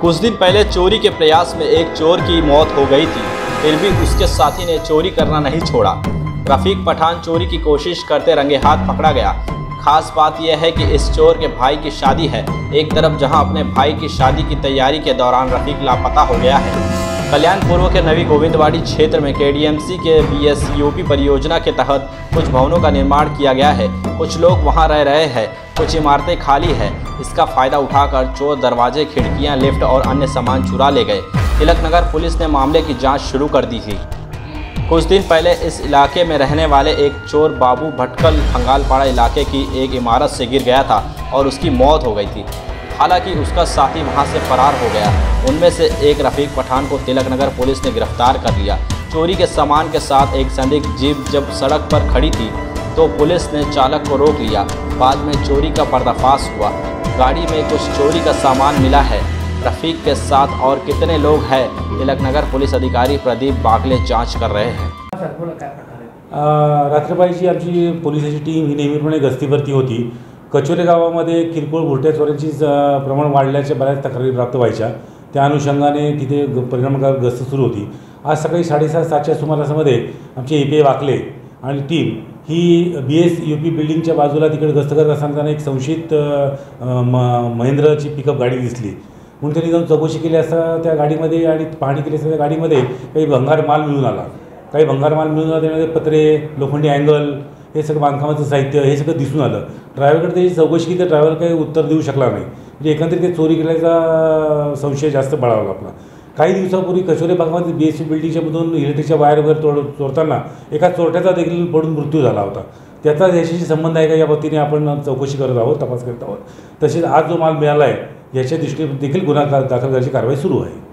कुछ दिन पहले चोरी के प्रयास में एक चोर की मौत हो गई थी। फिर भी उसके साथी ने चोरी करना नहीं छोड़ा। रफीक पठान चोरी की कोशिश करते रंगे हाथ पकड़ा गया। खास बात यह है कि इस चोर के भाई की शादी है। एक तरफ़ जहाँ अपने भाई की शादी की तैयारी के दौरान रफीक लापता हो गया है। कल्याण पूर्व के नवी गोविंदवाड़ी क्षेत्र में केडीएमसी के बीएसयूपी परियोजना के तहत कुछ भवनों का निर्माण किया गया है। कुछ लोग वहाँ रह रहे हैं। कुछ इमारतें खाली है। इसका फ़ायदा उठाकर चोर दरवाजे, खिड़कियाँ, लिफ्ट और अन्य सामान चुरा ले गए। तिलक नगर पुलिस ने मामले की जाँच शुरू कर दी थी। कुछ दिन पहले इस इलाके में रहने वाले एक चोर बाबू भटकल फंगालपाड़ा इलाके की एक इमारत से गिर गया था और उसकी मौत हो गई थी। हालाँकि उसका साथी वहाँ से फरार हो गया। उनमें से एक रफीक पठान को तिलक नगर पुलिस ने गिरफ़्तार कर लिया। चोरी के सामान के साथ एक संदिग्ध जीप जब सड़क पर खड़ी थी तो पुलिस ने चालक को रोक लिया। बाद में चोरी का पर्दाफाश हुआ। गाड़ी में कुछ चोरी का सामान मिला है। रफीक के साथ और कितने लोग हैं? तिलकनगर पुलिस अधिकारी प्रदीप बागले जाँच कर रहे हैं। प्रकार आहे अ, रात्रपाळीची आमची पोलिसाची टीम ही नेहमीप्रमाणे गस्तीवरती होती. कचोरे गावामध्ये किरकोळ भुरट्या चोऱ्यांची ज- प्रमाण वाढल्याच्या बऱ्याच तक्रारी प्राप्त व्हायच्या. त्या अनुषंगाने तिथे परिणामकारक गस्त सुरू होती. आज सकाळी साडेसात सातच्या सुमारासामध्ये आमचे ए पी ए वाकले आणि टीम ही बी एस यू पी बिल्डिंगच्या बाजूला तिकडे गस्त करत एक संशयित म, महिंद्राची पिकअप गाडी दिसली. म्हणून त्यांनी जाऊन चौकशी केली असता त्या गाडीमध्ये आणि पाहणी केली असता त्या गाडीमध्ये भंगार माल मिळून आला. काही भंगार माल मिळून आला पत्रे, लोखंडी अँगल हे सगळं बांधकामाचं साहित्य, हे सगळं दिसून आलं. ड्रायव्हरकडे त्याची चौकशी केली, तर ड्रायव्हर काही उत्तर देऊ शकला नाही. म्हणजे चोरी केल्याचा संशय जास्त बळावला आपला काही दिवसापूर्वी कशोरे भागामध्ये बी एस सी बिल्डिंगच्यामधून इलेक्ट्रिकच्या वायर वगैरे तोड चोरताना एका चोरट्याचा देखील पडून मृत्यू झाला होता. त्याचा याच्याशी संबंध आहे का? या बाबतीने आपण चौकशी करत आहोत तपास करत आहोत. तसेच आज जो माल मिळाला आहे याच्या दृष्टीने देखील गुन्हा दाखल करण्याची कारवाई सुरू आहे.